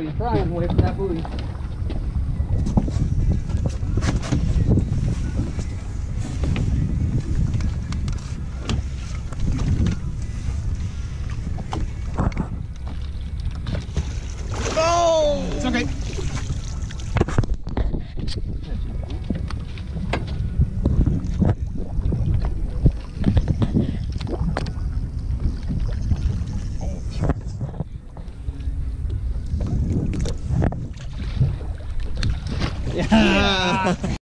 but he's flying away from that buoy. It's okay. Yeah.